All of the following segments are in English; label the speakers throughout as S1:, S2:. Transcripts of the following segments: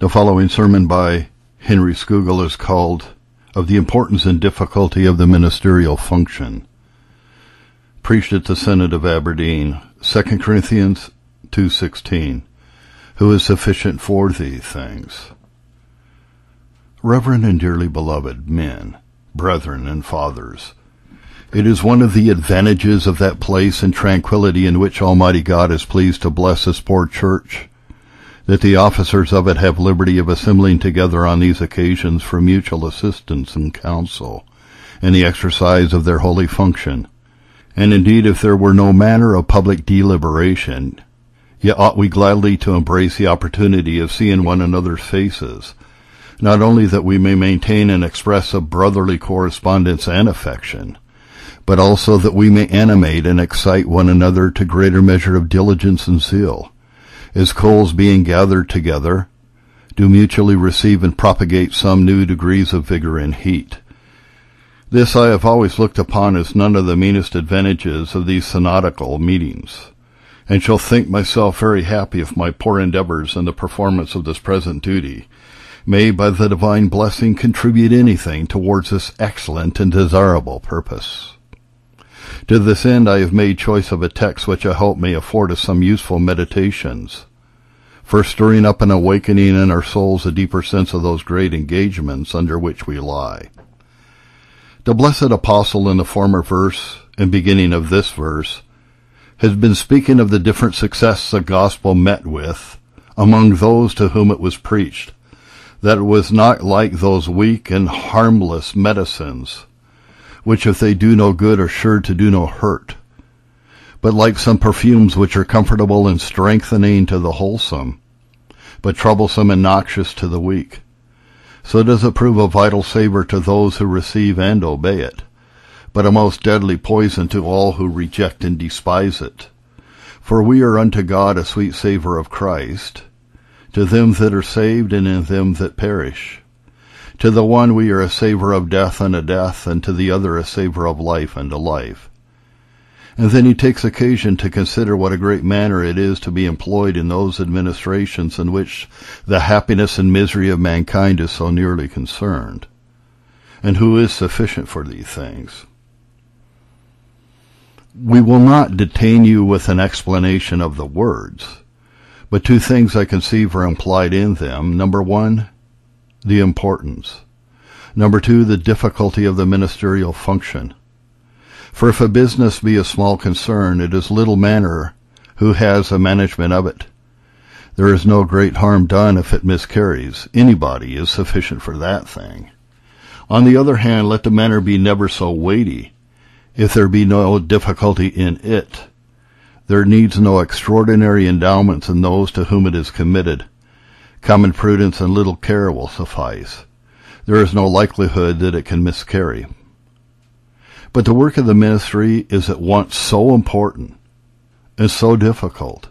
S1: The following sermon by Henry Scougal is called Of the Importance and Difficulty of the Ministerial Function. Preached at the Synod of Aberdeen, 2 Corinthians 2.16 Who is sufficient for these things? Reverend and dearly beloved men, brethren and fathers, it is one of the advantages of that place and tranquility in which Almighty God is pleased to bless His poor church that the officers of it have liberty of assembling together on these occasions for mutual assistance and counsel, and the exercise of their holy function. And indeed, if there were no manner of public deliberation, yet ought we gladly to embrace the opportunity of seeing one another's faces, not only that we may maintain and express a brotherly correspondence and affection, but also that we may animate and excite one another to greater measure of diligence and zeal as coals being gathered together, do mutually receive and propagate some new degrees of vigor and heat. This I have always looked upon as none of the meanest advantages of these synodical meetings, and shall think myself very happy if my poor endeavors in the performance of this present duty may by the divine blessing contribute anything towards this excellent and desirable purpose. To this end I have made choice of a text which I hope may afford us some useful meditations, for stirring up and awakening in our souls a deeper sense of those great engagements under which we lie. The blessed apostle in the former verse and beginning of this verse has been speaking of the different success the gospel met with among those to whom it was preached, that it was not like those weak and harmless medicines which if they do no good are sure to do no hurt, but like some perfumes which are comfortable and strengthening to the wholesome, but troublesome and noxious to the weak. So does it prove a vital savor to those who receive and obey it, but a most deadly poison to all who reject and despise it. For we are unto God a sweet savor of Christ, to them that are saved and in them that perish. To the one we are a savor of death and a death, and to the other a savor of life and a life. And then he takes occasion to consider what a great manner it is to be employed in those administrations in which the happiness and misery of mankind is so nearly concerned, and who is sufficient for these things. We will not detain you with an explanation of the words, but two things I conceive are implied in them. Number one, the importance. Number two, the difficulty of the ministerial function. For if a business be a small concern, it is little matter who has the management of it. There is no great harm done if it miscarries. Anybody is sufficient for that thing. On the other hand, let the matter be never so weighty, if there be no difficulty in it. There needs no extraordinary endowments in those to whom it is committed Common prudence and little care will suffice. There is no likelihood that it can miscarry. But the work of the ministry is at once so important and so difficult,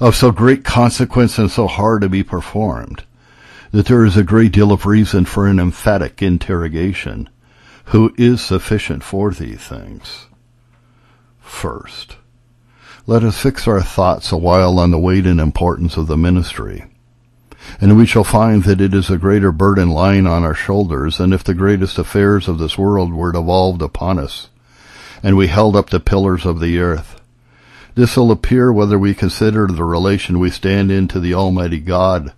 S1: of so great consequence and so hard to be performed, that there is a great deal of reason for an emphatic interrogation. Who is sufficient for these things? First, let us fix our thoughts a while on the weight and importance of the ministry and we shall find that it is a greater burden lying on our shoulders than if the greatest affairs of this world were devolved upon us, and we held up the pillars of the earth. This will appear whether we consider the relation we stand in to the Almighty God,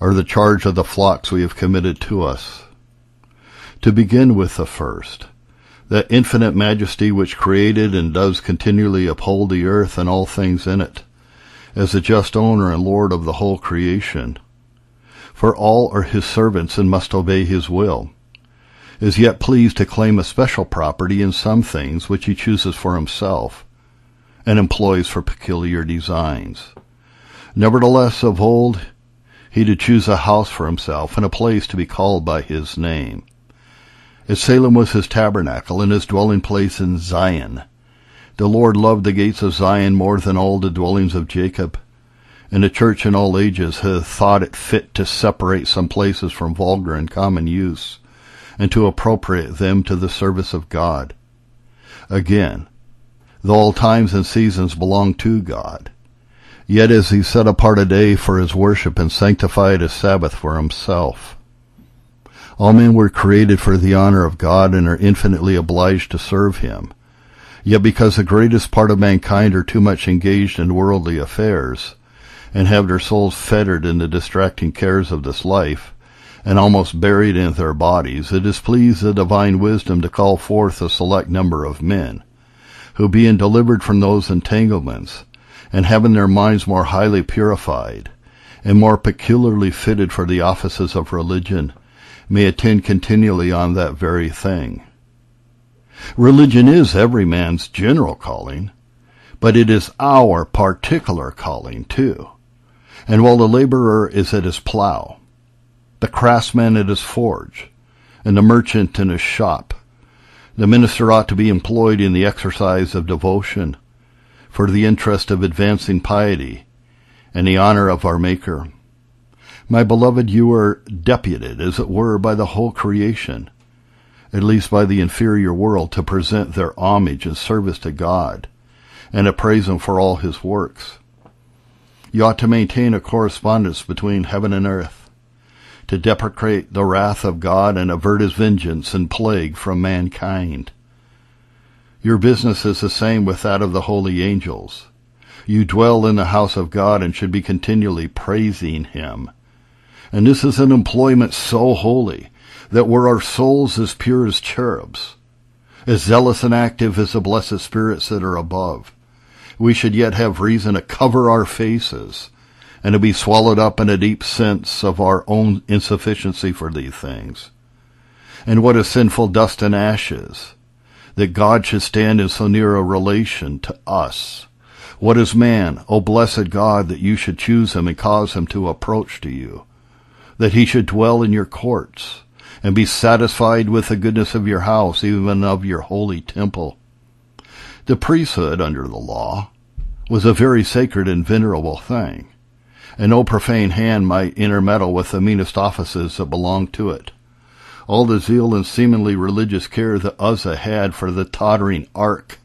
S1: or the charge of the flocks we have committed to us. To begin with the first, that infinite majesty which created and does continually uphold the earth and all things in it, as the just owner and Lord of the whole creation, for all are his servants and must obey his will, is yet pleased to claim a special property in some things which he chooses for himself, and employs for peculiar designs. Nevertheless, of old he did choose a house for himself, and a place to be called by his name. As Salem was his tabernacle, and his dwelling place in Zion, the Lord loved the gates of Zion more than all the dwellings of Jacob, and the church in all ages has thought it fit to separate some places from vulgar and common use, and to appropriate them to the service of God. Again, though all times and seasons belong to God, Yet as he set apart a day for his worship and sanctified a Sabbath for himself. All men were created for the honor of God and are infinitely obliged to serve him. Yet because the greatest part of mankind are too much engaged in worldly affairs, and have their souls fettered in the distracting cares of this life, and almost buried in their bodies, it has pleased the divine wisdom to call forth a select number of men, who being delivered from those entanglements, and having their minds more highly purified, and more peculiarly fitted for the offices of religion, may attend continually on that very thing. Religion is every man's general calling, but it is our particular calling too. And while the laborer is at his plow, the craftsman at his forge, and the merchant in his shop, the minister ought to be employed in the exercise of devotion for the interest of advancing piety and the honor of our Maker. My beloved, you are deputed, as it were, by the whole creation, at least by the inferior world, to present their homage and service to God, and to praise Him for all His works. You ought to maintain a correspondence between heaven and earth, to deprecate the wrath of God and avert His vengeance and plague from mankind. Your business is the same with that of the holy angels. You dwell in the house of God and should be continually praising Him. And this is an employment so holy that were our souls as pure as cherubs, as zealous and active as the blessed spirits that are above, we should yet have reason to cover our faces and to be swallowed up in a deep sense of our own insufficiency for these things. And what is sinful dust and ashes? that God should stand in so near a relation to us. What is man, O blessed God, that you should choose him and cause him to approach to you? That he should dwell in your courts, and be satisfied with the goodness of your house, even of your holy temple. The priesthood under the law was a very sacred and venerable thing, and no profane hand might intermeddle with the meanest offices that belonged to it all the zeal and seemingly religious care that Uzzah had for the tottering ark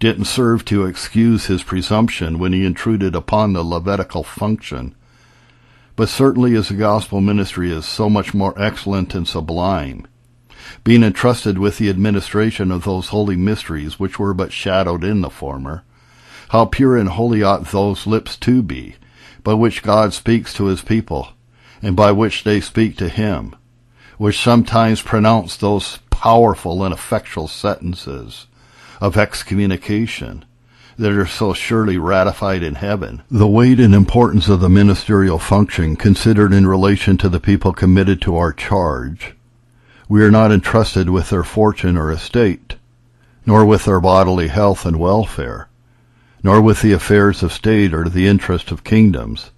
S1: didn't serve to excuse his presumption when he intruded upon the Levitical function. But certainly as the gospel ministry is so much more excellent and sublime, being entrusted with the administration of those holy mysteries which were but shadowed in the former, how pure and holy ought those lips to be, by which God speaks to his people, and by which they speak to him, which sometimes pronounce those powerful and effectual sentences of excommunication that are so surely ratified in heaven. The weight and importance of the ministerial function considered in relation to the people committed to our charge. We are not entrusted with their fortune or estate, nor with their bodily health and welfare, nor with the affairs of state or the interest of kingdoms,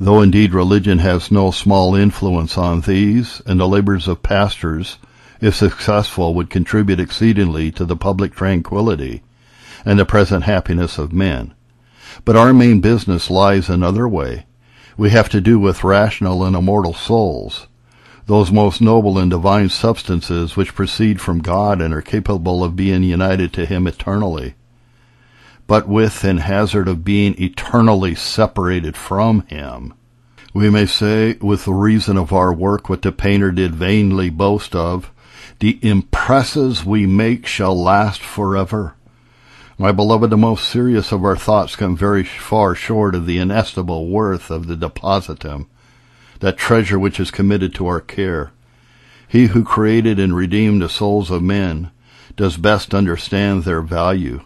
S1: though indeed religion has no small influence on these, and the labors of pastors, if successful, would contribute exceedingly to the public tranquility and the present happiness of men. But our main business lies another way. We have to do with rational and immortal souls, those most noble and divine substances which proceed from God and are capable of being united to Him eternally but with an hazard of being eternally separated from him. We may say, with the reason of our work, what the painter did vainly boast of, the impresses we make shall last forever. My beloved, the most serious of our thoughts come very far short of the inestimable worth of the depositum, that treasure which is committed to our care. He who created and redeemed the souls of men does best understand their value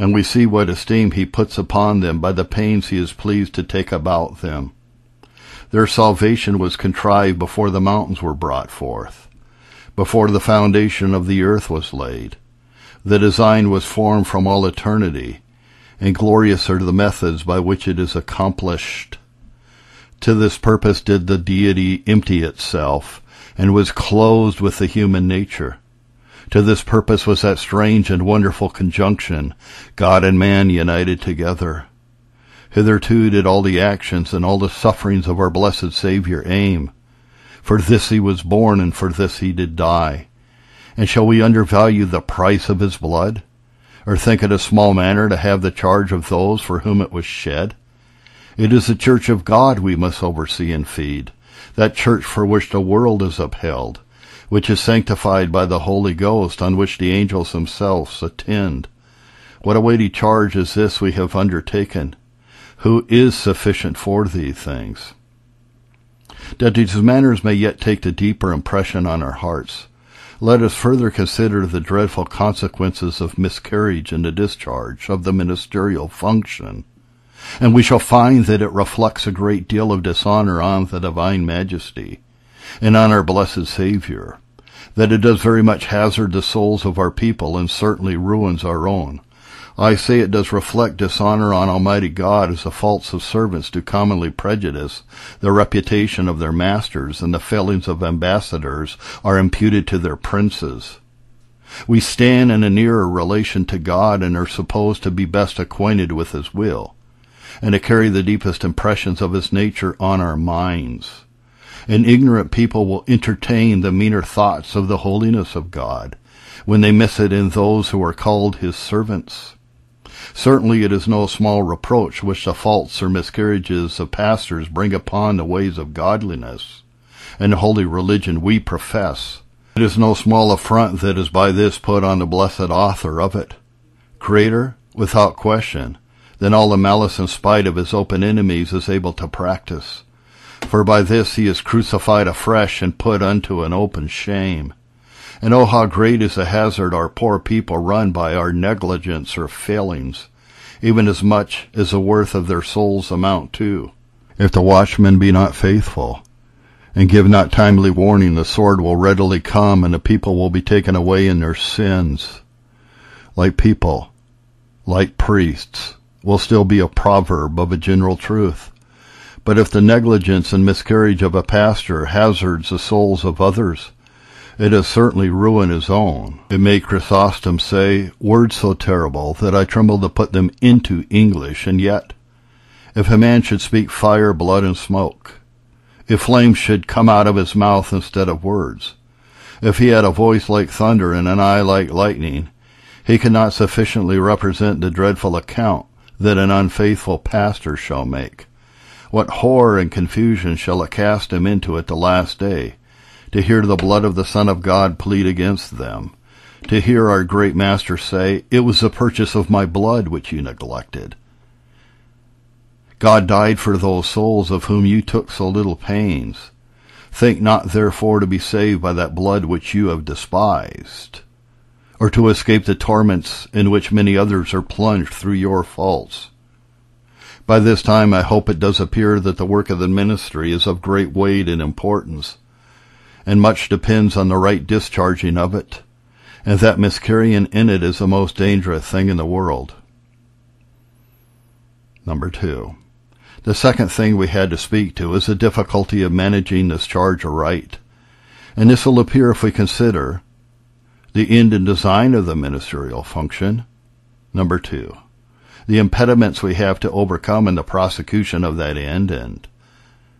S1: and we see what esteem he puts upon them by the pains he is pleased to take about them. Their salvation was contrived before the mountains were brought forth, before the foundation of the earth was laid. The design was formed from all eternity, and glorious are the methods by which it is accomplished. To this purpose did the deity empty itself, and was clothed with the human nature. To this purpose was that strange and wonderful conjunction, God and man united together. Hitherto did all the actions and all the sufferings of our blessed Saviour aim. For this he was born, and for this he did die. And shall we undervalue the price of his blood? Or think it a small matter to have the charge of those for whom it was shed? It is the church of God we must oversee and feed, that church for which the world is upheld, which is sanctified by the Holy Ghost, on which the angels themselves attend. What a weighty charge is this we have undertaken. Who is sufficient for these things? That these matters may yet take a deeper impression on our hearts, let us further consider the dreadful consequences of miscarriage in the discharge of the ministerial function and we shall find that it reflects a great deal of dishonor on the divine majesty and on our blessed Savior, that it does very much hazard the souls of our people and certainly ruins our own. I say it does reflect dishonor on Almighty God as the faults of servants do commonly prejudice the reputation of their masters and the failings of ambassadors are imputed to their princes. We stand in a nearer relation to God and are supposed to be best acquainted with His will and to carry the deepest impressions of his nature on our minds. An ignorant people will entertain the meaner thoughts of the holiness of God when they miss it in those who are called his servants. Certainly it is no small reproach which the faults or miscarriages of pastors bring upon the ways of godliness and the holy religion we profess. It is no small affront that is by this put on the blessed author of it. Creator, without question, than all the malice and spite of his open enemies is able to practice. For by this he is crucified afresh and put unto an open shame. And oh, how great is the hazard our poor people run by our negligence or failings, even as much as the worth of their souls amount to. If the watchman be not faithful, and give not timely warning, the sword will readily come, and the people will be taken away in their sins. Like people, like priests, will still be a proverb of a general truth. But if the negligence and miscarriage of a pastor hazards the souls of others, it has certainly ruined his own. It made Chrysostom say, words so terrible that I tremble to put them into English, and yet, if a man should speak fire, blood, and smoke, if flames should come out of his mouth instead of words, if he had a voice like thunder and an eye like lightning, he could not sufficiently represent the dreadful account that an unfaithful pastor shall make. What horror and confusion shall it cast him into at the last day, to hear the blood of the Son of God plead against them, to hear our great Master say, It was the purchase of my blood which you neglected. God died for those souls of whom you took so little pains. Think not therefore to be saved by that blood which you have despised or to escape the torments in which many others are plunged through your faults. By this time, I hope it does appear that the work of the ministry is of great weight and importance, and much depends on the right discharging of it, and that miscarrying in it is the most dangerous thing in the world. Number two. The second thing we had to speak to is the difficulty of managing this charge aright. And this will appear if we consider the end and design of the ministerial function. Number two, the impediments we have to overcome in the prosecution of that end. And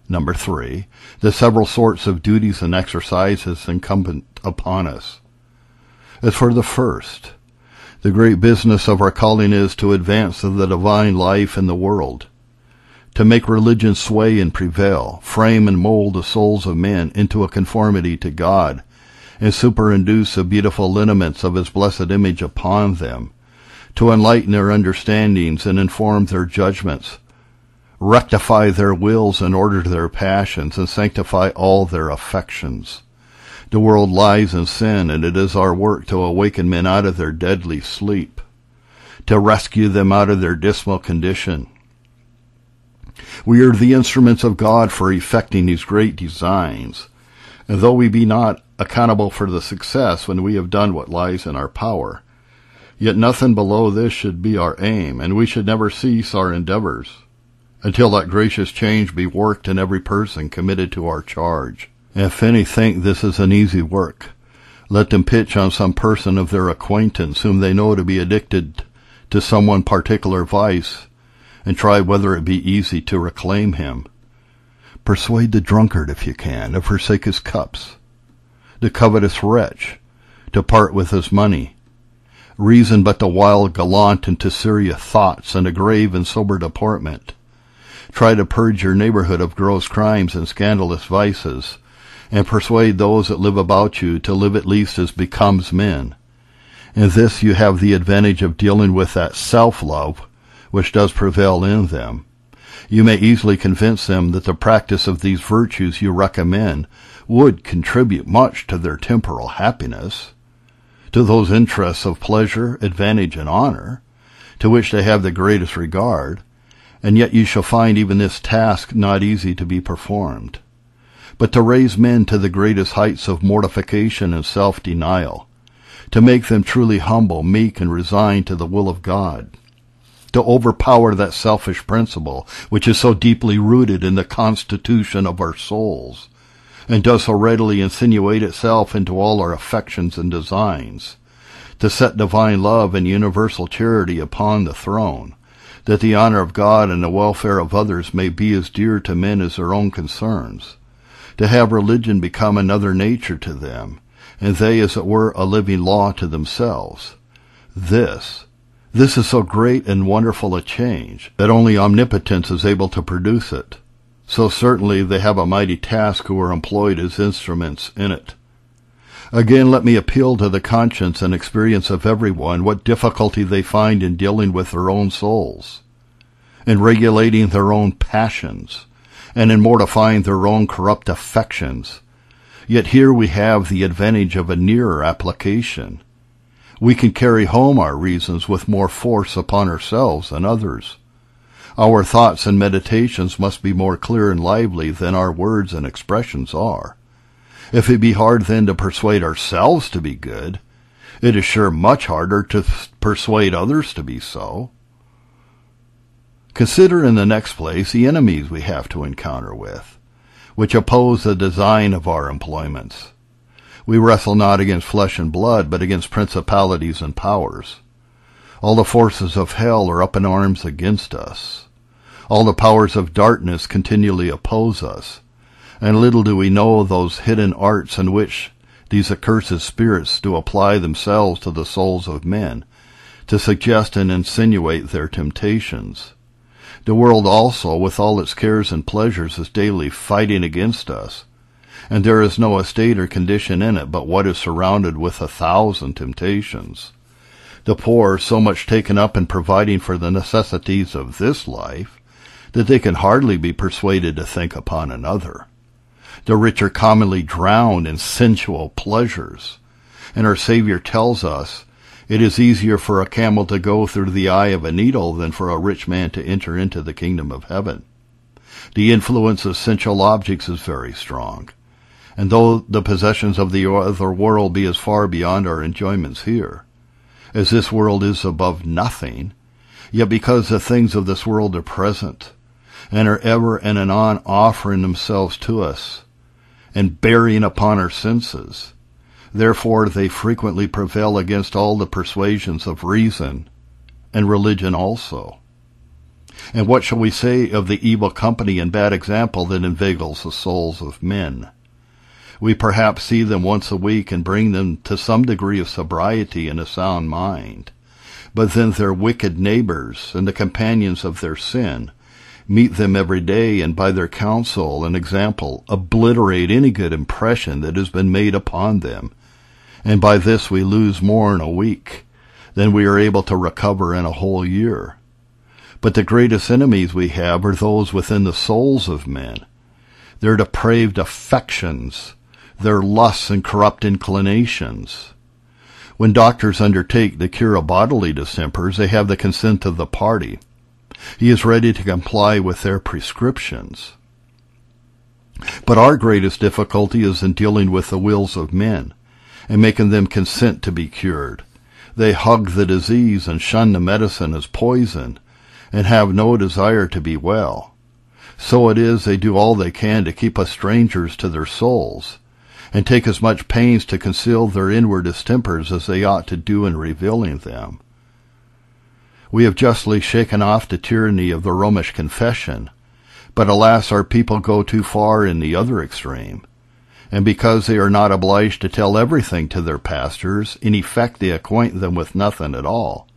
S1: number three, the several sorts of duties and exercises incumbent upon us. As for the first, the great business of our calling is to advance the divine life in the world, to make religion sway and prevail, frame and mold the souls of men into a conformity to God and superinduce the beautiful lineaments of his blessed image upon them, to enlighten their understandings and inform their judgments, rectify their wills and order their passions, and sanctify all their affections. The world lies in sin, and it is our work to awaken men out of their deadly sleep, to rescue them out of their dismal condition. We are the instruments of God for effecting these great designs, and though we be not accountable for the success when we have done what lies in our power. Yet nothing below this should be our aim, and we should never cease our endeavors until that gracious change be worked in every person committed to our charge. If any think this is an easy work, let them pitch on some person of their acquaintance whom they know to be addicted to some one particular vice, and try whether it be easy to reclaim him. Persuade the drunkard, if you can, to forsake his cups the covetous wretch, to part with his money. Reason but the wild gallant into serious thoughts and a grave and sober deportment. Try to purge your neighborhood of gross crimes and scandalous vices, and persuade those that live about you to live at least as becomes men. In this you have the advantage of dealing with that self-love which does prevail in them. You may easily convince them that the practice of these virtues you recommend would contribute much to their temporal happiness, to those interests of pleasure, advantage, and honor, to which they have the greatest regard, and yet you shall find even this task not easy to be performed. But to raise men to the greatest heights of mortification and self-denial, to make them truly humble, meek, and resigned to the will of God, to overpower that selfish principle which is so deeply rooted in the constitution of our souls, and does so readily insinuate itself into all our affections and designs, to set divine love and universal charity upon the throne, that the honor of God and the welfare of others may be as dear to men as their own concerns, to have religion become another nature to them, and they, as it were, a living law to themselves. This, this is so great and wonderful a change that only omnipotence is able to produce it. So certainly they have a mighty task who are employed as instruments in it. Again, let me appeal to the conscience and experience of everyone what difficulty they find in dealing with their own souls, in regulating their own passions, and in mortifying their own corrupt affections. Yet here we have the advantage of a nearer application. We can carry home our reasons with more force upon ourselves than others. Our thoughts and meditations must be more clear and lively than our words and expressions are. If it be hard then to persuade ourselves to be good, it is sure much harder to persuade others to be so. Consider in the next place the enemies we have to encounter with, which oppose the design of our employments. We wrestle not against flesh and blood, but against principalities and powers. All the forces of hell are up in arms against us. All the powers of darkness continually oppose us and little do we know those hidden arts in which these accursed spirits do apply themselves to the souls of men, to suggest and insinuate their temptations. The world also, with all its cares and pleasures, is daily fighting against us, and there is no estate or condition in it but what is surrounded with a thousand temptations. The poor are so much taken up in providing for the necessities of this life that they can hardly be persuaded to think upon another. The rich are commonly drowned in sensual pleasures. And our Savior tells us it is easier for a camel to go through the eye of a needle than for a rich man to enter into the kingdom of heaven. The influence of sensual objects is very strong. And though the possessions of the other world be as far beyond our enjoyments here, as this world is above nothing, yet because the things of this world are present, and are ever and anon offering themselves to us, and bearing upon our senses. Therefore they frequently prevail against all the persuasions of reason and religion also. And what shall we say of the evil company and bad example that inveigles the souls of men? We perhaps see them once a week and bring them to some degree of sobriety and a sound mind. But then their wicked neighbors and the companions of their sin meet them every day and by their counsel and example obliterate any good impression that has been made upon them. And by this we lose more in a week than we are able to recover in a whole year. But the greatest enemies we have are those within the souls of men. Their depraved affections, their lusts and corrupt inclinations. When doctors undertake the cure of bodily distempers, they have the consent of the party he is ready to comply with their prescriptions. But our greatest difficulty is in dealing with the wills of men and making them consent to be cured. They hug the disease and shun the medicine as poison and have no desire to be well. So it is they do all they can to keep us strangers to their souls and take as much pains to conceal their inward distempers as they ought to do in revealing them. We have justly shaken off the tyranny of the Romish confession, but alas, our people go too far in the other extreme. And because they are not obliged to tell everything to their pastors, in effect they acquaint them with nothing at all.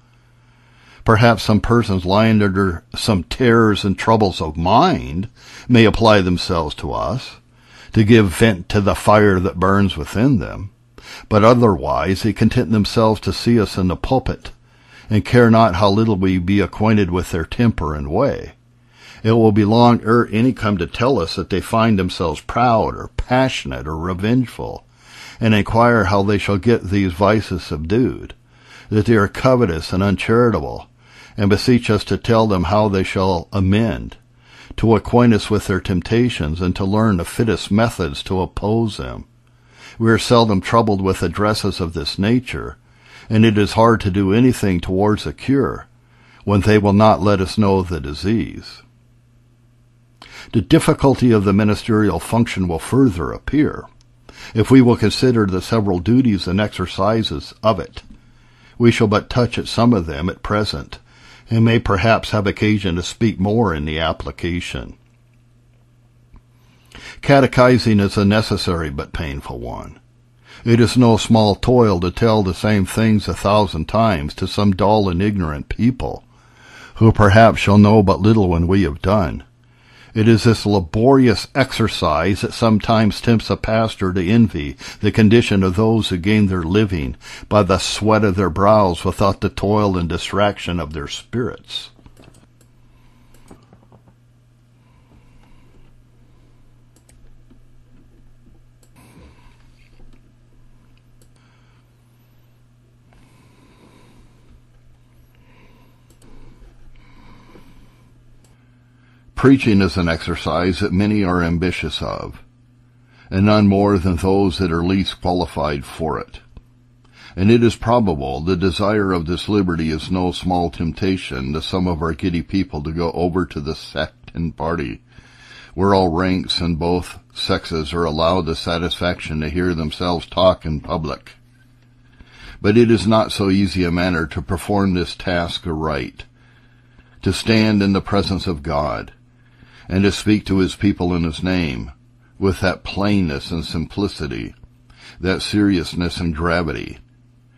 S1: Perhaps some persons lying under some terrors and troubles of mind may apply themselves to us to give vent to the fire that burns within them, but otherwise they content themselves to see us in the pulpit, and care not how little we be acquainted with their temper and way. It will be long ere any come to tell us that they find themselves proud or passionate or revengeful, and inquire how they shall get these vices subdued, that they are covetous and uncharitable, and beseech us to tell them how they shall amend, to acquaint us with their temptations, and to learn the fittest methods to oppose them. We are seldom troubled with addresses of this nature, and it is hard to do anything towards a cure when they will not let us know the disease. The difficulty of the ministerial function will further appear if we will consider the several duties and exercises of it. We shall but touch at some of them at present, and may perhaps have occasion to speak more in the application. Catechizing is a necessary but painful one. It is no small toil to tell the same things a thousand times to some dull and ignorant people, who perhaps shall know but little when we have done. It is this laborious exercise that sometimes tempts a pastor to envy the condition of those who gain their living by the sweat of their brows without the toil and distraction of their spirits. Preaching is an exercise that many are ambitious of, and none more than those that are least qualified for it. And it is probable the desire of this liberty is no small temptation to some of our giddy people to go over to the sect and party, where all ranks and both sexes are allowed the satisfaction to hear themselves talk in public. But it is not so easy a matter to perform this task aright, to stand in the presence of God, and to speak to his people in his name with that plainness and simplicity, that seriousness and gravity,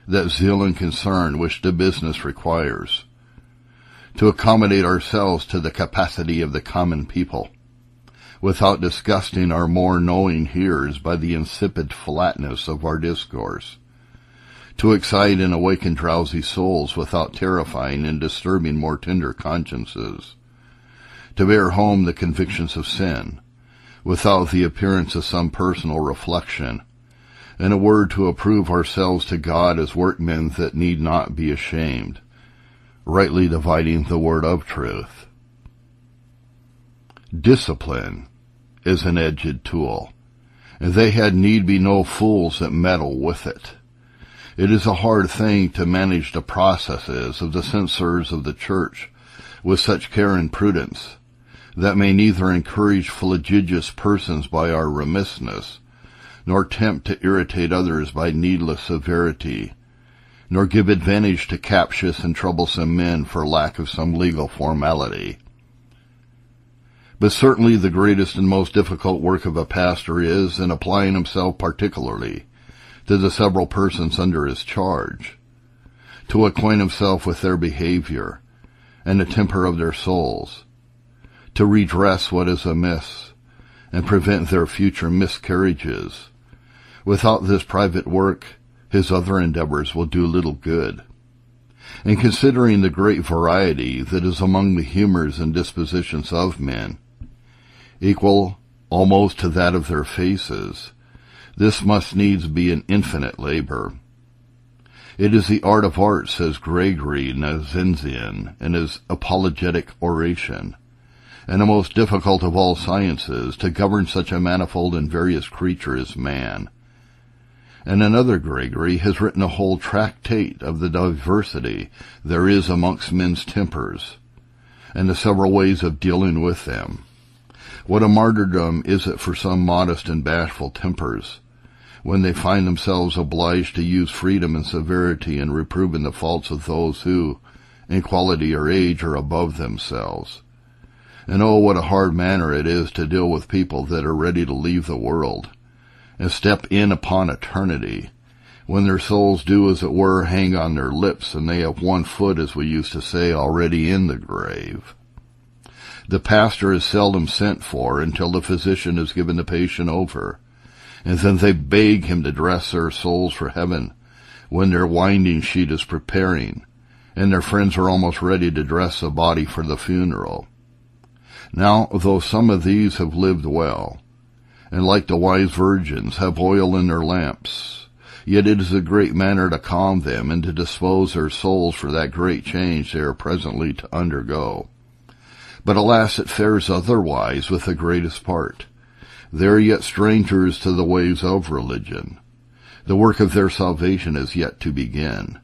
S1: that zeal and concern which the business requires, to accommodate ourselves to the capacity of the common people, without disgusting our more knowing hearers by the insipid flatness of our discourse, to excite and awaken drowsy souls without terrifying and disturbing more tender consciences, to bear home the convictions of sin, without the appearance of some personal reflection, in a word to approve ourselves to God as workmen that need not be ashamed, rightly dividing the word of truth. Discipline is an edged tool, and they had need be no fools that meddle with it. It is a hard thing to manage the processes of the censors of the church with such care and prudence, that may neither encourage flagitious persons by our remissness, nor tempt to irritate others by needless severity, nor give advantage to captious and troublesome men for lack of some legal formality. But certainly the greatest and most difficult work of a pastor is in applying himself particularly to the several persons under his charge, to acquaint himself with their behavior and the temper of their souls, to redress what is amiss and prevent their future miscarriages. Without this private work, his other endeavors will do little good. And considering the great variety that is among the humors and dispositions of men, equal almost to that of their faces, this must needs be an infinite labor. It is the art of art, says Gregory Nazianzen in his apologetic oration, and the most difficult of all sciences, to govern such a manifold and various creature as man. And another Gregory has written a whole tractate of the diversity there is amongst men's tempers, and the several ways of dealing with them. What a martyrdom is it for some modest and bashful tempers, when they find themselves obliged to use freedom and severity in reproving the faults of those who, in quality or age, are above themselves and oh, what a hard manner it is to deal with people that are ready to leave the world and step in upon eternity when their souls do as it were hang on their lips and they have one foot, as we used to say, already in the grave. The pastor is seldom sent for until the physician has given the patient over, and then they beg him to dress their souls for heaven when their winding sheet is preparing, and their friends are almost ready to dress the body for the funeral. Now, though some of these have lived well, and like the wise virgins have oil in their lamps, yet it is a great manner to calm them and to dispose their souls for that great change they are presently to undergo. But alas, it fares otherwise with the greatest part. They are yet strangers to the ways of religion. The work of their salvation is yet to begin,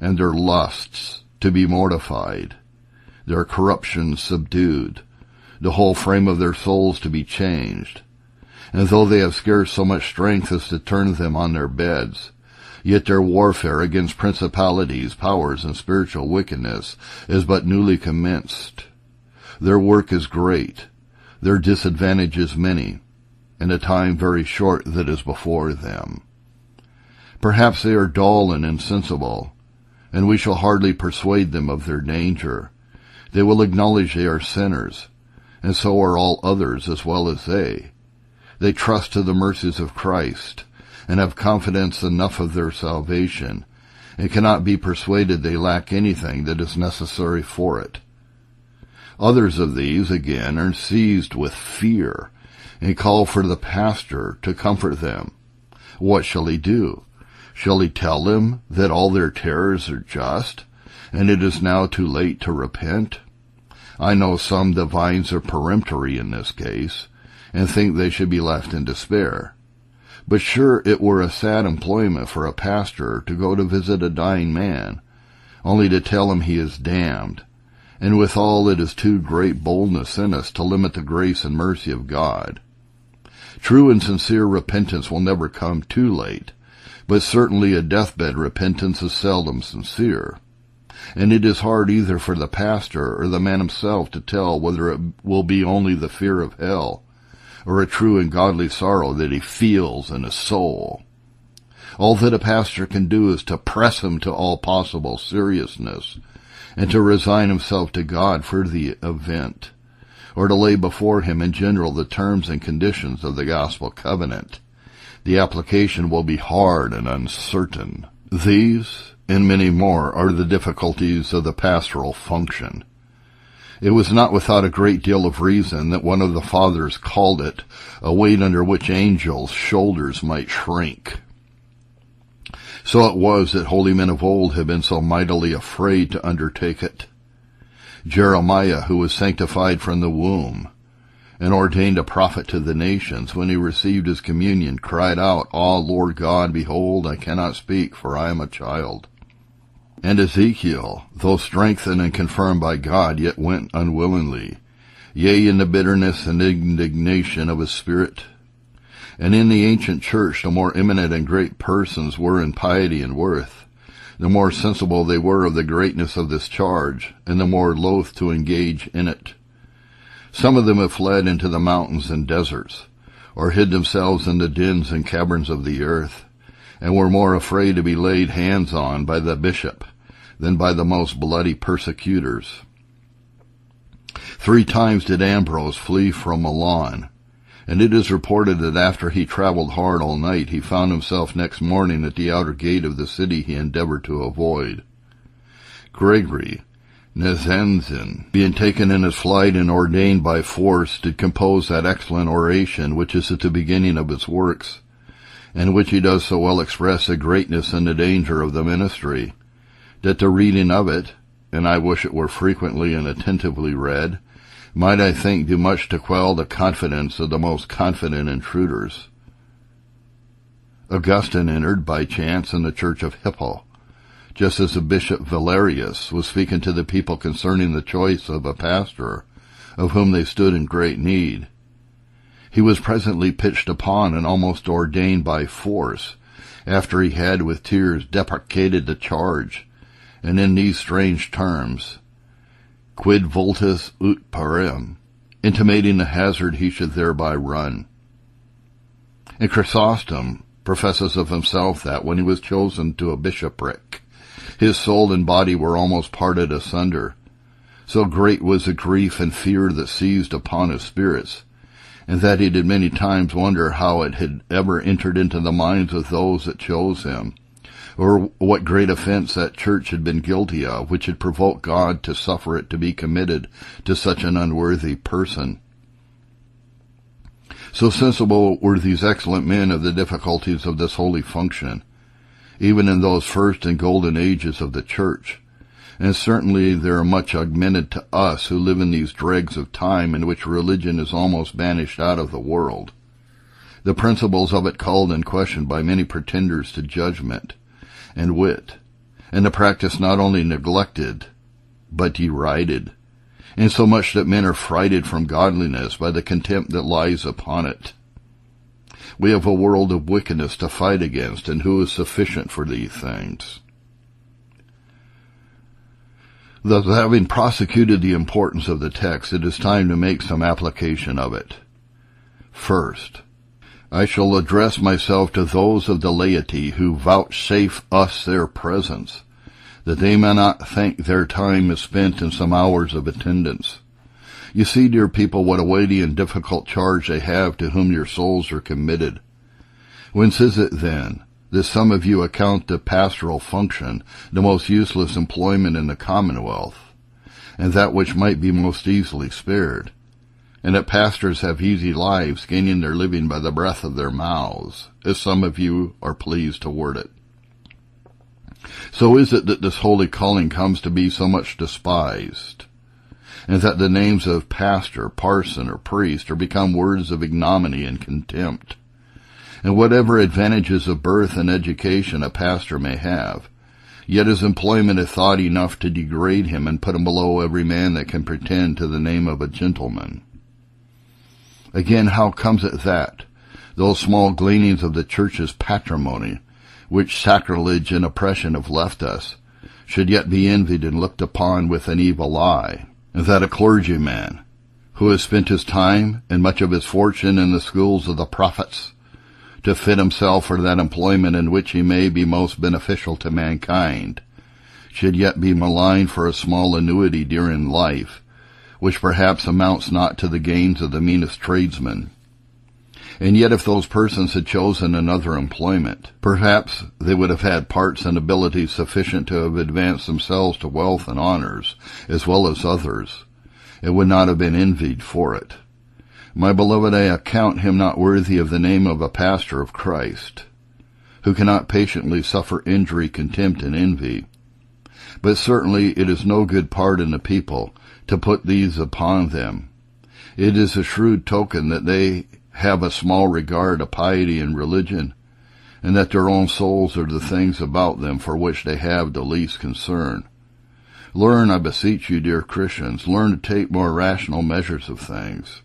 S1: and their lusts to be mortified, their corruption subdued, the whole frame of their souls to be changed. And though they have scarce so much strength as to turn them on their beds, yet their warfare against principalities, powers, and spiritual wickedness is but newly commenced. Their work is great, their disadvantages many, and a time very short that is before them. Perhaps they are dull and insensible, and we shall hardly persuade them of their danger. They will acknowledge they are sinners, and so are all others as well as they. They trust to the mercies of Christ, and have confidence enough of their salvation, and cannot be persuaded they lack anything that is necessary for it. Others of these, again, are seized with fear, and call for the pastor to comfort them. What shall he do? Shall he tell them that all their terrors are just, and it is now too late to repent? I know some divines are peremptory in this case, and think they should be left in despair. But sure it were a sad employment for a pastor to go to visit a dying man, only to tell him he is damned, and withal it is too great boldness in us to limit the grace and mercy of God. True and sincere repentance will never come too late, but certainly a deathbed repentance is seldom sincere. And it is hard either for the pastor or the man himself to tell whether it will be only the fear of hell or a true and godly sorrow that he feels in his soul. All that a pastor can do is to press him to all possible seriousness and to resign himself to God for the event, or to lay before him in general the terms and conditions of the gospel covenant the application will be hard and uncertain. These, and many more, are the difficulties of the pastoral function. It was not without a great deal of reason that one of the fathers called it a weight under which angels' shoulders might shrink. So it was that holy men of old had been so mightily afraid to undertake it. Jeremiah, who was sanctified from the womb, and ordained a prophet to the nations, when he received his communion, cried out, Ah, Lord God, behold, I cannot speak, for I am a child. And Ezekiel, though strengthened and confirmed by God, yet went unwillingly, yea, in the bitterness and indignation of his spirit. And in the ancient church, the more eminent and great persons were in piety and worth, the more sensible they were of the greatness of this charge, and the more loath to engage in it. Some of them have fled into the mountains and deserts, or hid themselves in the dens and caverns of the earth, and were more afraid to be laid hands on by the bishop than by the most bloody persecutors. Three times did Ambrose flee from Milan, and it is reported that after he traveled hard all night, he found himself next morning at the outer gate of the city he endeavored to avoid. Gregory, Nazianzen, being taken in his flight and ordained by force, did compose that excellent oration which is at the beginning of his works, and which he does so well express the greatness and the danger of the ministry, that the reading of it, and I wish it were frequently and attentively read, might I think do much to quell the confidence of the most confident intruders. Augustine entered by chance in the church of Hippo, just as the Bishop Valerius was speaking to the people concerning the choice of a pastor, of whom they stood in great need. He was presently pitched upon and almost ordained by force, after he had with tears deprecated the charge, and in these strange terms, quid vultus ut parem, intimating the hazard he should thereby run. And Chrysostom, professes of himself that when he was chosen to a bishopric, his soul and body were almost parted asunder. So great was the grief and fear that seized upon his spirits, and that he did many times wonder how it had ever entered into the minds of those that chose him, or what great offense that church had been guilty of, which had provoked God to suffer it to be committed to such an unworthy person. So sensible were these excellent men of the difficulties of this holy function, even in those first and golden ages of the church. And certainly they are much augmented to us who live in these dregs of time in which religion is almost banished out of the world. The principles of it called in question by many pretenders to judgment and wit, and the practice not only neglected, but derided insomuch that men are frighted from godliness by the contempt that lies upon it. We have a world of wickedness to fight against, and who is sufficient for these things? Thus, having prosecuted the importance of the text, it is time to make some application of it. First, I shall address myself to those of the laity who vouchsafe us their presence, that they may not think their time is spent in some hours of attendance. You see, dear people, what a weighty and difficult charge they have to whom your souls are committed. Whence is it, then, that some of you account the pastoral function the most useless employment in the commonwealth, and that which might be most easily spared, and that pastors have easy lives, gaining their living by the breath of their mouths, as some of you are pleased to word it? So is it that this holy calling comes to be so much despised, and that the names of pastor, parson, or priest are become words of ignominy and contempt. And whatever advantages of birth and education a pastor may have, yet his employment is thought enough to degrade him and put him below every man that can pretend to the name of a gentleman. Again, how comes it that, those small gleanings of the church's patrimony, which sacrilege and oppression have left us, should yet be envied and looked upon with an evil eye, and that a clergyman, who has spent his time and much of his fortune in the schools of the prophets, to fit himself for that employment in which he may be most beneficial to mankind, should yet be maligned for a small annuity during life, which perhaps amounts not to the gains of the meanest tradesman. And yet if those persons had chosen another employment, perhaps they would have had parts and abilities sufficient to have advanced themselves to wealth and honors, as well as others, and would not have been envied for it. My beloved, I account him not worthy of the name of a pastor of Christ, who cannot patiently suffer injury, contempt, and envy. But certainly it is no good part in the people to put these upon them. It is a shrewd token that they have a small regard to piety and religion, and that their own souls are the things about them for which they have the least concern. Learn, I beseech you, dear Christians, learn to take more rational measures of things.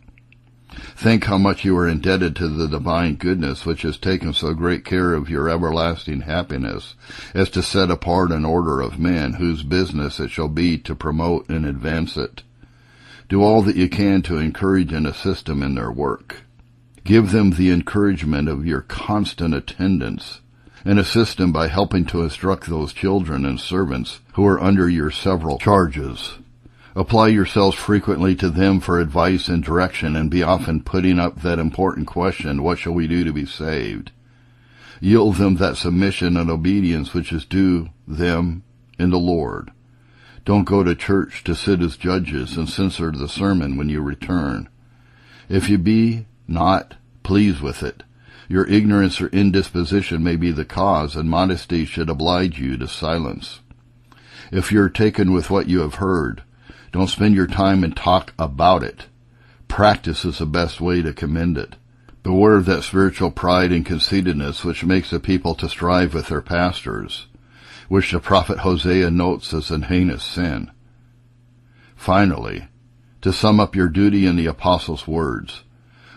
S1: Think how much you are indebted to the divine goodness which has taken so great care of your everlasting happiness as to set apart an order of men whose business it shall be to promote and advance it. Do all that you can to encourage and assist them in their work. Give them the encouragement of your constant attendance and assist them by helping to instruct those children and servants who are under your several charges. Apply yourselves frequently to them for advice and direction and be often putting up that important question, what shall we do to be saved? Yield them that submission and obedience which is due them in the Lord. Don't go to church to sit as judges and censor the sermon when you return. If you be not pleased with it. Your ignorance or indisposition may be the cause, and modesty should oblige you to silence. If you're taken with what you have heard, don't spend your time and talk about it. Practice is the best way to commend it. Beware of that spiritual pride and conceitedness which makes the people to strive with their pastors, which the prophet Hosea notes as an heinous sin. Finally, to sum up your duty in the apostles' words,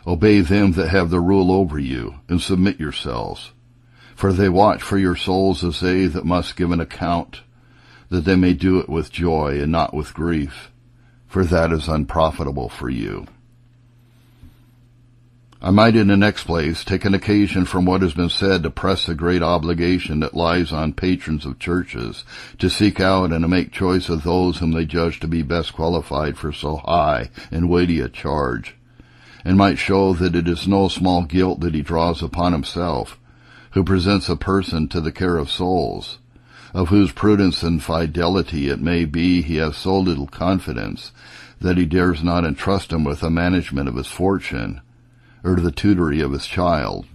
S1: Obey them that have the rule over you, and submit yourselves. For they watch for your souls as they that must give an account, that they may do it with joy and not with grief, for that is unprofitable for you. I might in the next place take an occasion from what has been said to press the great obligation that lies on patrons of churches to seek out and to make choice of those whom they judge to be best qualified for so high and weighty a charge, and might show that it is no small guilt that he draws upon himself, who presents a person to the care of souls, of whose prudence and fidelity it may be he has so little confidence that he dares not entrust him with the management of his fortune, or the tutory of his child,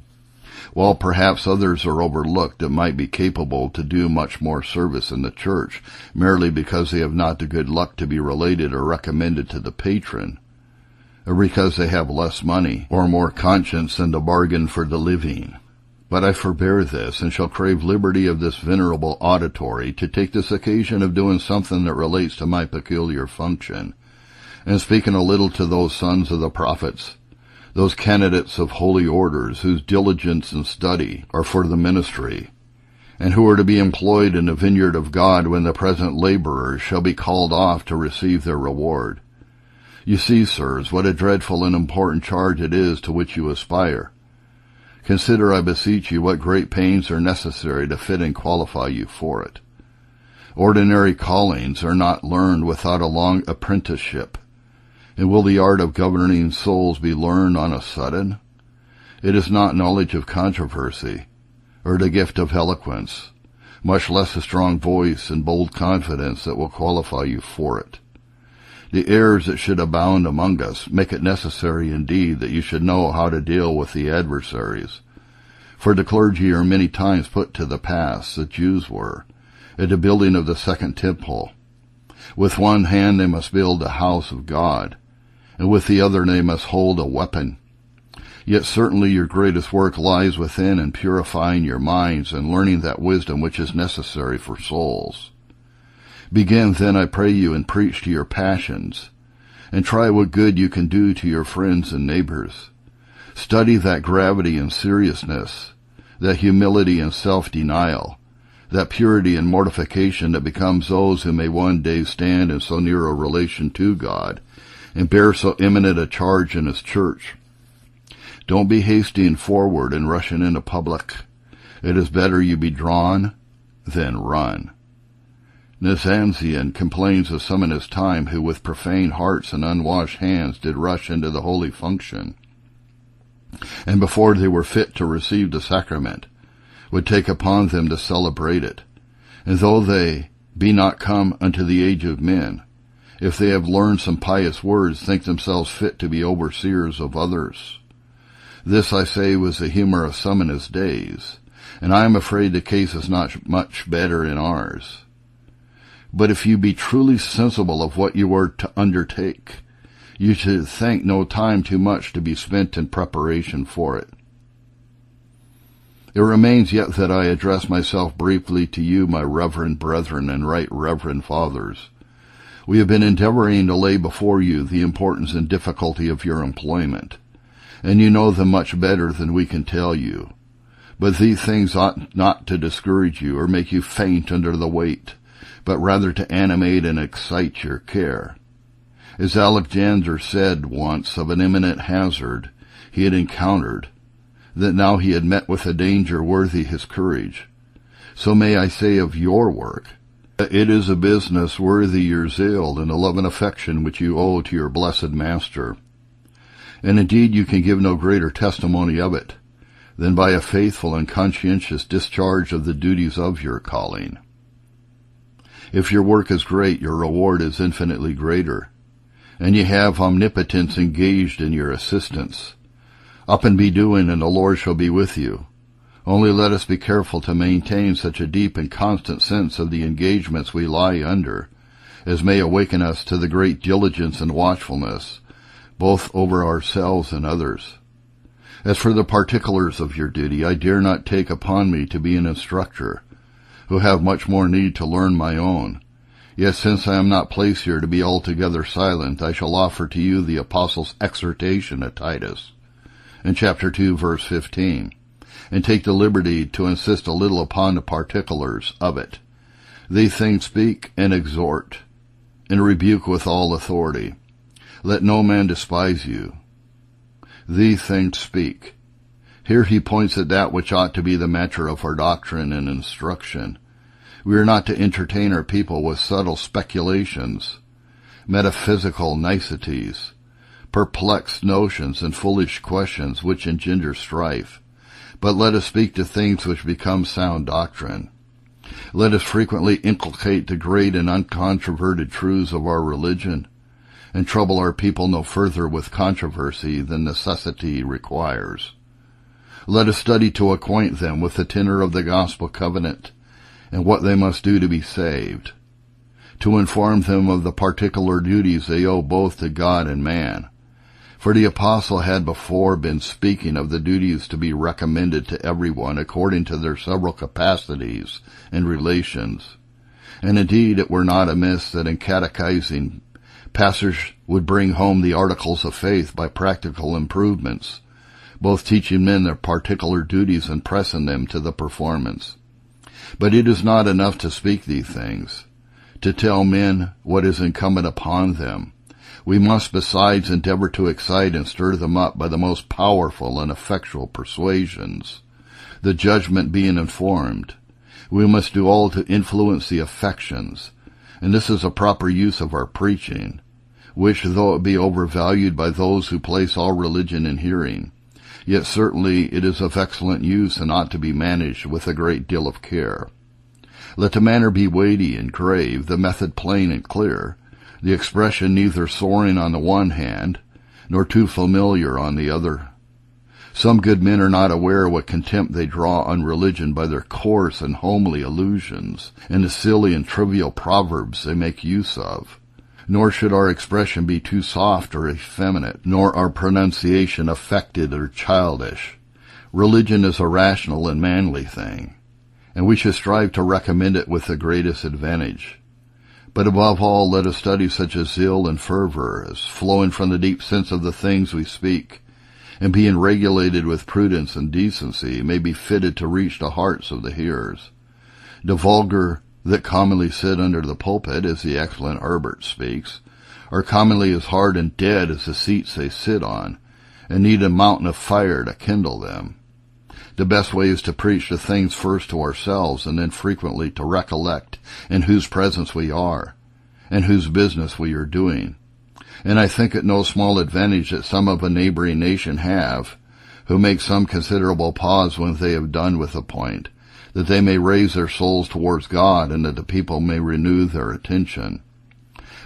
S1: while perhaps others are overlooked that might be capable to do much more service in the church, merely because they have not the good luck to be related or recommended to the patron, or because they have less money or more conscience than to bargain for the living. But I forbear this, and shall crave liberty of this venerable auditory to take this occasion of doing something that relates to my peculiar function, and speaking a little to those sons of the prophets, those candidates of holy orders whose diligence and study are for the ministry, and who are to be employed in the vineyard of God when the present laborers shall be called off to receive their reward. You see, sirs, what a dreadful and important charge it is to which you aspire. Consider, I beseech you, what great pains are necessary to fit and qualify you for it. Ordinary callings are not learned without a long apprenticeship, and will the art of governing souls be learned on a sudden? It is not knowledge of controversy, or the gift of eloquence, much less a strong voice and bold confidence that will qualify you for it. The errors that should abound among us make it necessary indeed that you should know how to deal with the adversaries. For the clergy are many times put to the pass, the Jews were, at the building of the second temple. With one hand they must build the house of God, and with the other they must hold a weapon. Yet certainly your greatest work lies within in purifying your minds and learning that wisdom which is necessary for souls. Begin then, I pray you, and preach to your passions, and try what good you can do to your friends and neighbors. Study that gravity and seriousness, that humility and self-denial, that purity and mortification that becomes those who may one day stand in so near a relation to God and bear so eminent a charge in his church. Don't be hasty and forward and rushing into public. It is better you be drawn than run. Nazianzen complains of some in his time who with profane hearts and unwashed hands did rush into the holy function, and before they were fit to receive the sacrament, would take upon them to celebrate it, and though they be not come unto the age of men, if they have learned some pious words, think themselves fit to be overseers of others. This, I say, was the humor of some in his days, and I am afraid the case is not much better in ours. But if you be truly sensible of what you are to undertake, you should think no time too much to be spent in preparation for it. It remains yet that I address myself briefly to you, my reverend brethren and right reverend fathers. We have been endeavoring to lay before you the importance and difficulty of your employment, and you know them much better than we can tell you. But these things ought not to discourage you or make you faint under the weight, but rather to animate and excite your care. As Alexander said once of an imminent hazard he had encountered, that now he had met with a danger worthy his courage, so may I say of your work, it is a business worthy your zeal and the love and affection which you owe to your blessed Master. And indeed you can give no greater testimony of it than by a faithful and conscientious discharge of the duties of your calling. If your work is great, your reward is infinitely greater, and ye have omnipotence engaged in your assistance. Up and be doing, and the Lord shall be with you. Only let us be careful to maintain such a deep and constant sense of the engagements we lie under, as may awaken us to the great diligence and watchfulness, both over ourselves and others. As for the particulars of your duty, I dare not take upon me to be an instructor, who have much more need to learn my own. Yet since I am not placed here to be altogether silent, I shall offer to you the apostle's exhortation at Titus, in chapter 2, verse 15 and take the liberty to insist a little upon the particulars of it. These things speak and exhort, and rebuke with all authority. Let no man despise you. These things speak. Here he points at that which ought to be the matter of our doctrine and instruction. We are not to entertain our people with subtle speculations, metaphysical niceties, perplexed notions and foolish questions which engender strife, but let us speak to things which become sound doctrine. Let us frequently inculcate the great and uncontroverted truths of our religion, and trouble our people no further with controversy than necessity requires. Let us study to acquaint them with the tenor of the gospel covenant and what they must do to be saved, to inform them of the particular duties they owe both to God and man. For the apostle had before been speaking of the duties to be recommended to everyone according to their several capacities and relations. And indeed it were not amiss that in catechizing pastors would bring home the articles of faith by practical improvements, both teaching men their particular duties and pressing them to the performance. But it is not enough to speak these things, to tell men what is incumbent upon them. We must besides endeavor to excite and stir them up by the most powerful and effectual persuasions, the judgment being informed. We must do all to influence the affections, and this is a proper use of our preaching, which though it be overvalued by those who place all religion in hearing, yet certainly it is of excellent use and ought to be managed with a great deal of care. Let the manner be weighty and grave, the method plain and clear, the expression neither soaring on the one hand, nor too familiar on the other. Some good men are not aware what contempt they draw on religion by their coarse and homely allusions, and the silly and trivial proverbs they make use of nor should our expression be too soft or effeminate, nor our pronunciation affected or childish. Religion is a rational and manly thing, and we should strive to recommend it with the greatest advantage. But above all, let us study such a zeal and fervor as flowing from the deep sense of the things we speak, and being regulated with prudence and decency may be fitted to reach the hearts of the hearers. The vulgar that commonly sit under the pulpit, as the excellent Herbert speaks, are commonly as hard and dead as the seats they sit on, and need a mountain of fire to kindle them. The best way is to preach the things first to ourselves and then frequently to recollect in whose presence we are, and whose business we are doing. And I think it no small advantage that some of a neighboring nation have, who make some considerable pause when they have done with a point, that they may raise their souls towards God and that the people may renew their attention.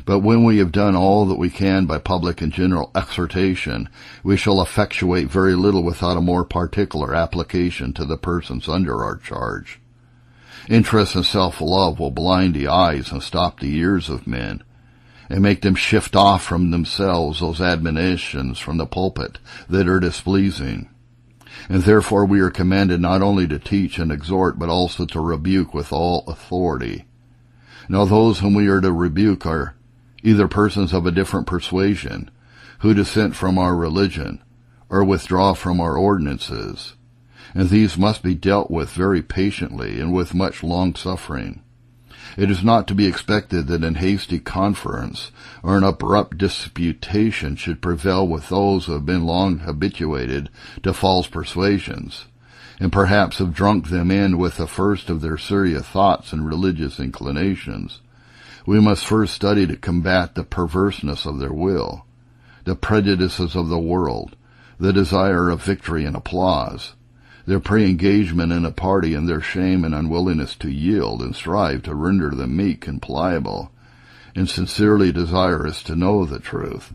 S1: But when we have done all that we can by public and general exhortation, we shall effectuate very little without a more particular application to the persons under our charge. Interest and self-love will blind the eyes and stop the ears of men, and make them shift off from themselves those admonitions from the pulpit that are displeasing and therefore we are commanded not only to teach and exhort, but also to rebuke with all authority. Now those whom we are to rebuke are either persons of a different persuasion, who dissent from our religion, or withdraw from our ordinances, and these must be dealt with very patiently and with much long suffering. It is not to be expected that an hasty conference or an abrupt disputation should prevail with those who have been long habituated to false persuasions, and perhaps have drunk them in with the first of their serious thoughts and religious inclinations. We must first study to combat the perverseness of their will, the prejudices of the world, the desire of victory and applause, their pre-engagement in a party and their shame and unwillingness to yield and strive to render them meek and pliable, and sincerely desirous to know the truth.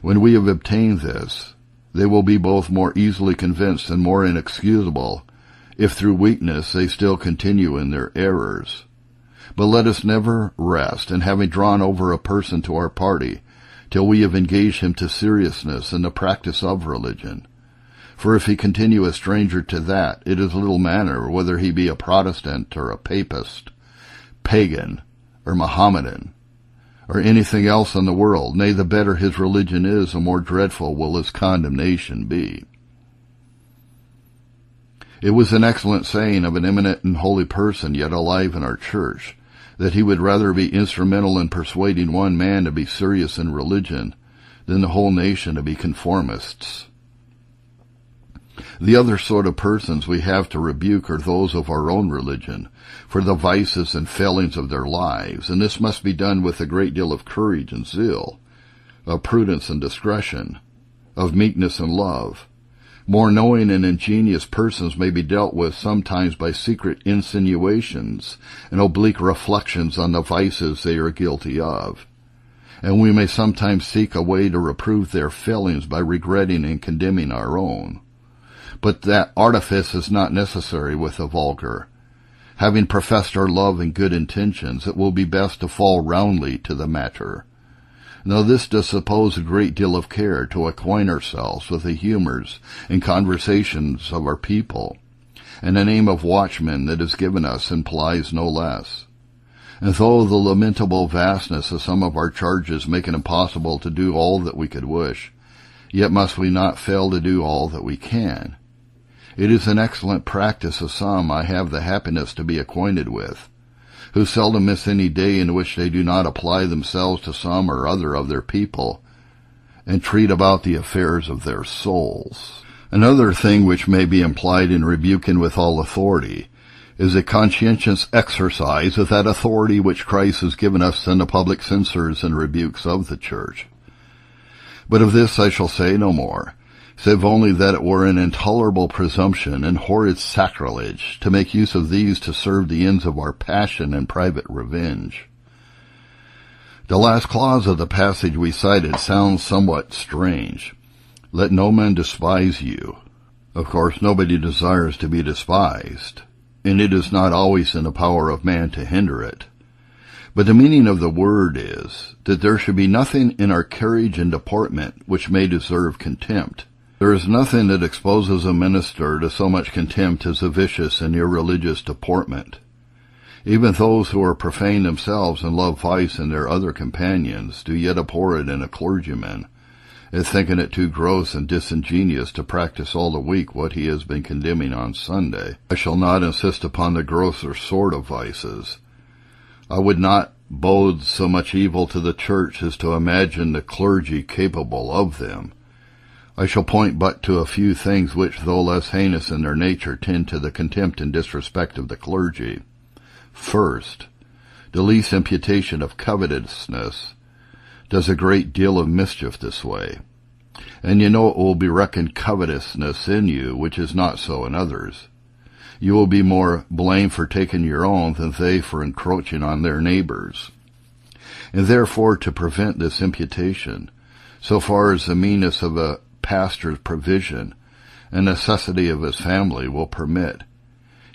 S1: When we have obtained this, they will be both more easily convinced and more inexcusable if through weakness they still continue in their errors. But let us never rest in having drawn over a person to our party till we have engaged him to seriousness in the practice of religion, for if he continue a stranger to that, it is little matter whether he be a Protestant or a Papist, pagan or Mohammedan, or anything else in the world. Nay, the better his religion is, the more dreadful will his condemnation be. It was an excellent saying of an eminent and holy person yet alive in our church, that he would rather be instrumental in persuading one man to be serious in religion than the whole nation to be conformists. The other sort of persons we have to rebuke are those of our own religion, for the vices and failings of their lives, and this must be done with a great deal of courage and zeal, of prudence and discretion, of meekness and love. More knowing and ingenious persons may be dealt with sometimes by secret insinuations and oblique reflections on the vices they are guilty of. And we may sometimes seek a way to reprove their failings by regretting and condemning our own. But that artifice is not necessary with the vulgar Having professed our love and good intentions, it will be best to fall roundly to the matter. Now this does suppose a great deal of care to acquaint ourselves with the humours and conversations of our people, and the name of watchman that is given us implies no less. And though the lamentable vastness of some of our charges make it impossible to do all that we could wish, yet must we not fail to do all that we can. It is an excellent practice of some I have the happiness to be acquainted with, who seldom miss any day in which they do not apply themselves to some or other of their people, and treat about the affairs of their souls. Another thing which may be implied in rebuking with all authority is a conscientious exercise of that authority which Christ has given us in the public censures and rebukes of the church. But of this I shall say no more save only that it were an intolerable presumption and horrid sacrilege to make use of these to serve the ends of our passion and private revenge. The last clause of the passage we cited sounds somewhat strange. Let no man despise you. Of course, nobody desires to be despised, and it is not always in the power of man to hinder it. But the meaning of the word is that there should be nothing in our carriage and deportment which may deserve contempt, there is nothing that exposes a minister to so much contempt as a vicious and irreligious deportment. Even those who are profane themselves and love vice in their other companions do yet abhor it in a clergyman, as thinking it too gross and disingenuous to practice all the week what he has been condemning on Sunday. I shall not insist upon the grosser sort of vices. I would not bode so much evil to the church as to imagine the clergy capable of them. I shall point but to a few things which, though less heinous in their nature, tend to the contempt and disrespect of the clergy. First, the least imputation of covetousness does a great deal of mischief this way. And you know it will be reckoned covetousness in you, which is not so in others. You will be more blamed for taking your own than they for encroaching on their neighbors. And therefore, to prevent this imputation, so far as the meanness of a pastor's provision and necessity of his family will permit.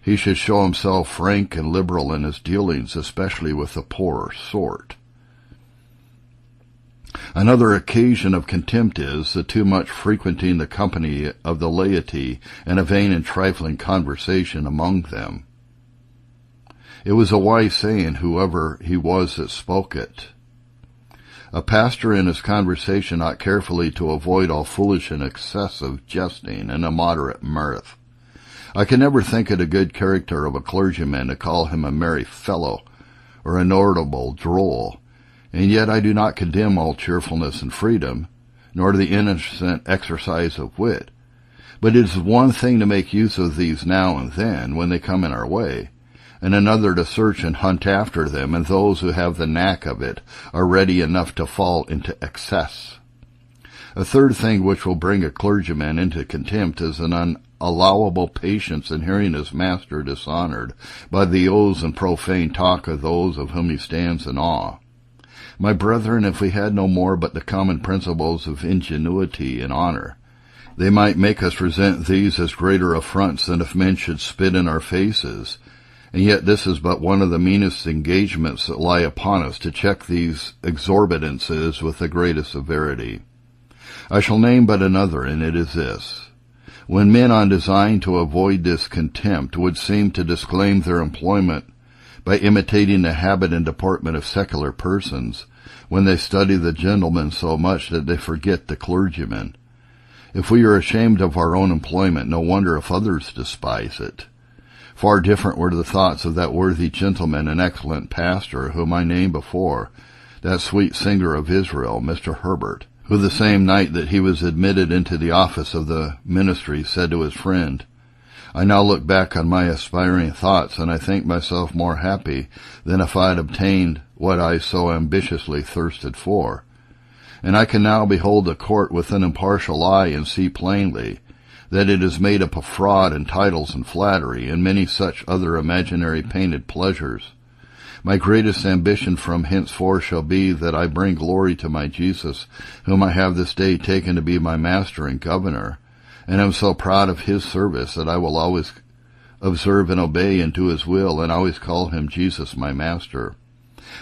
S1: He should show himself frank and liberal in his dealings, especially with the poorer sort. Another occasion of contempt is the too much frequenting the company of the laity and a vain and trifling conversation among them. It was a wise saying, whoever he was that spoke it. A pastor in his conversation ought carefully to avoid all foolish and excessive jesting and immoderate mirth. I can never think it a good character of a clergyman to call him a merry fellow or a notable droll, and yet I do not condemn all cheerfulness and freedom, nor the innocent exercise of wit. But it is one thing to make use of these now and then when they come in our way, and another to search and hunt after them, and those who have the knack of it are ready enough to fall into excess. A third thing which will bring a clergyman into contempt is an unallowable patience in hearing his master dishonored by the oaths and profane talk of those of whom he stands in awe. My brethren, if we had no more but the common principles of ingenuity and honor, they might make us resent these as greater affronts than if men should spit in our faces and yet this is but one of the meanest engagements that lie upon us to check these exorbitances with the greatest severity. I shall name but another, and it is this. When men on design to avoid this contempt would seem to disclaim their employment by imitating the habit and deportment of secular persons, when they study the gentleman so much that they forget the clergyman. If we are ashamed of our own employment, no wonder if others despise it. Far different were the thoughts of that worthy gentleman and excellent pastor whom I named before, that sweet singer of Israel, Mr. Herbert. who the same night that he was admitted into the office of the ministry said to his friend, I now look back on my aspiring thoughts and I think myself more happy than if I had obtained what I so ambitiously thirsted for. And I can now behold the court with an impartial eye and see plainly that it is made up of fraud and titles and flattery and many such other imaginary painted pleasures. My greatest ambition from henceforth shall be that I bring glory to my Jesus, whom I have this day taken to be my master and governor, and am so proud of his service that I will always observe and obey and do his will, and always call him Jesus my master.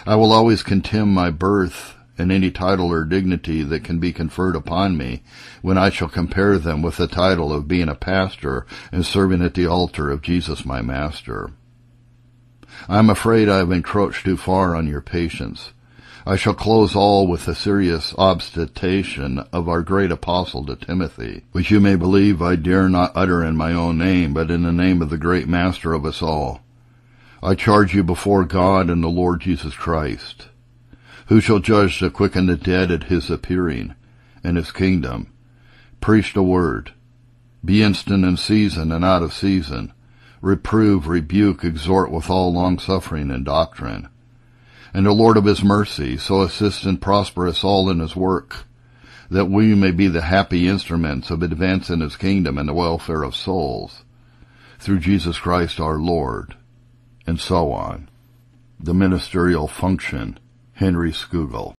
S1: I will always contemn my birth and any title or dignity that can be conferred upon me, when I shall compare them with the title of being a pastor and serving at the altar of Jesus my master. I am afraid I have encroached too far on your patience. I shall close all with the serious obstination of our great apostle to Timothy, which you may believe I dare not utter in my own name, but in the name of the great master of us all. I charge you before God and the Lord Jesus Christ, who shall judge the quick and the dead at his appearing and his kingdom. Preach the word. Be instant in season and out of season. Reprove, rebuke, exhort with all longsuffering and doctrine and the Lord of his mercy so assist and prosper us all in his work, that we may be the happy instruments of advancing his kingdom and the welfare of souls, through Jesus Christ our Lord, and so on. The Ministerial Function, Henry Scougal.